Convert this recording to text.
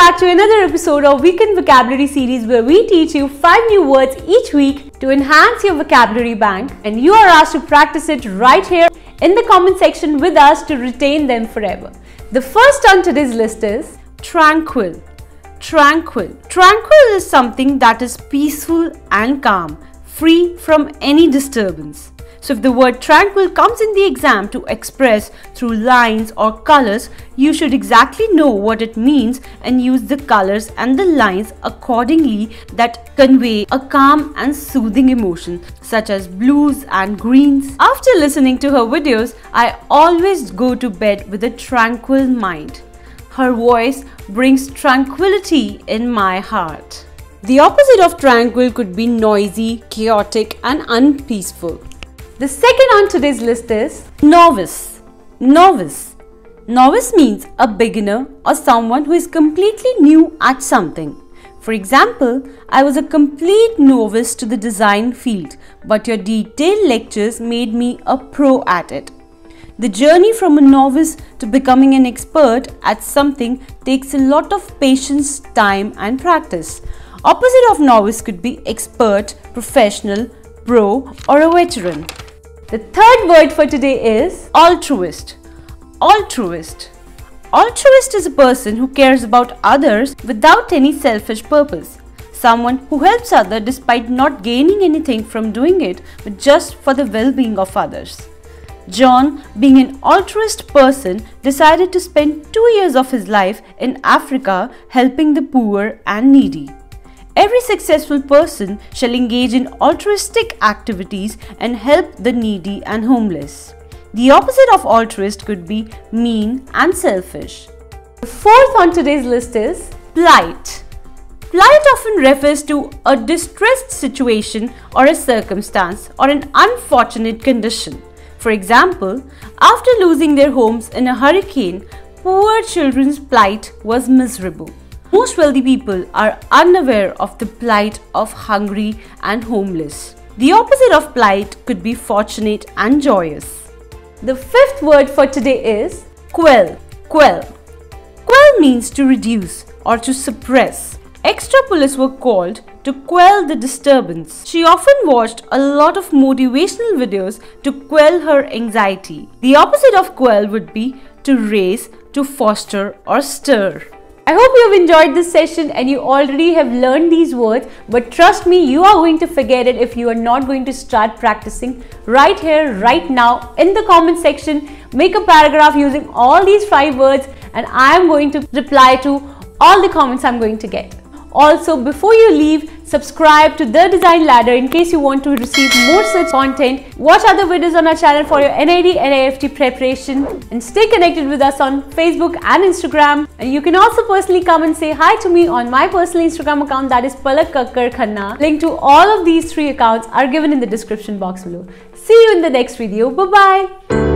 back to another episode of Weekend Vocabulary series where we teach you 5 new words each week to enhance your vocabulary bank and you are asked to practice it right here in the comment section with us to retain them forever. The first on today's list is tranquil. Tranquil. Tranquil is something that is peaceful and calm, free from any disturbance. So if the word tranquil comes in the exam to express through lines or colors, you should exactly know what it means and use the colors and the lines accordingly that convey a calm and soothing emotion such as blues and greens. After listening to her videos, I always go to bed with a tranquil mind. Her voice brings tranquility in my heart. The opposite of tranquil could be noisy, chaotic, and unpeaceful. The second on today's list is novice. Novice. Novice means a beginner or someone who is completely new at something. For example, I was a complete novice to the design field, but your detailed lectures made me a pro at it. The journey from a novice to becoming an expert at something takes a lot of patience, time, and practice. Opposite of novice could be expert, professional, pro, or a veteran. The third word for today is altruist. Altruist. Altruist is a person who cares about others without any selfish purpose. Someone who helps others despite not gaining anything from doing it, but just for the well being of others. John, being an altruist person, decided to spend two years of his life in Africa helping the poor and needy. Every successful person shall engage in altruistic activities and help the needy and homeless. The opposite of altruist could be mean and selfish. The fourth on today's list is plight. Plight often refers to a distressed situation or a circumstance or an unfortunate condition. For example, after losing their homes in a hurricane, poor children's plight was miserable. Most wealthy people are unaware of the plight of hungry and homeless. The opposite of plight could be fortunate and joyous. The fifth word for today is quell. Quell. Quell means to reduce or to suppress. Extra police were called to quell the disturbance. She often watched a lot of motivational videos to quell her anxiety. The opposite of quell would be to raise, to foster, or stir. I hope you have enjoyed this session and you already have learned these words but trust me you are going to forget it if you are not going to start practicing right here right now in the comment section make a paragraph using all these five words and I am going to reply to all the comments I'm going to get. Also, before you leave, subscribe to The Design Ladder in case you want to receive more such content. Watch other videos on our channel for your NID and NIFT preparation and stay connected with us on Facebook and Instagram. And you can also personally come and say hi to me on my personal Instagram account that is Pallak Kakkar Khanna. Link to all of these three accounts are given in the description box below. See you in the next video. Bye-bye.